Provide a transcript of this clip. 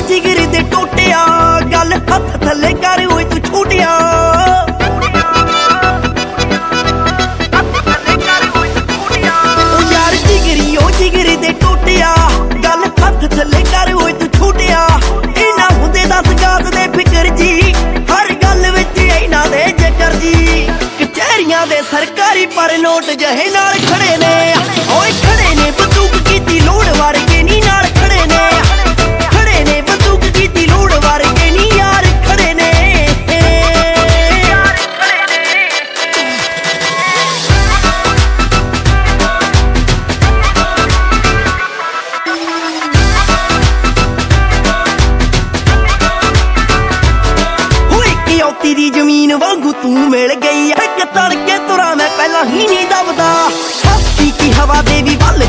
ਉਹ ਜਿਗਰ ਟੋਟਿਆ ਗੱਲ ਹੱਥ ਥੱਲੇ ਕਰ ਓਏ ਤੂੰ ਛੂਟਿਆ। ਜਿਗਰੀ ਦੇ ਟੋਟਿਆ ਗੱਲ ਹੱਥ ਥੱਲੇ ਕਰ ਓਏ ਛੂਟਿਆ। ਇਹਨਾਂ ਹੁੰਦੇ ਦਸ ਗਾਸ ਦੇ ਫਿਕਰ ਜੀ ਹਰ ਗੱਲ ਵਿੱਚ ਇਹਨਾਂ ਦੇ ਜ਼ਿਕਰ ਜੀ। ਕਚਹਿਰੀਆਂ ਦੇ ਸਰਕਾਰੀ ਪਰ ਨੋਟ ਜਹੇ ਨਾਲ ਖੜੇ ਨੇ। ਦੀ ਜ਼ਮੀਨ ਵਾਂਗੂ ਤੂੰ ਮਿਲ ਗਈ ਇੱਕ ਤੜਕੇ ਤੁਰਾਂ ਮੈਂ ਪਹਿਲਾਂ ਹੀ ਨਹੀਂ ਦਬਦਾ। ਹੱਸਦੀ ਕੀ ਹਵਾ ਦੇ ਵੀ ਵੱਲ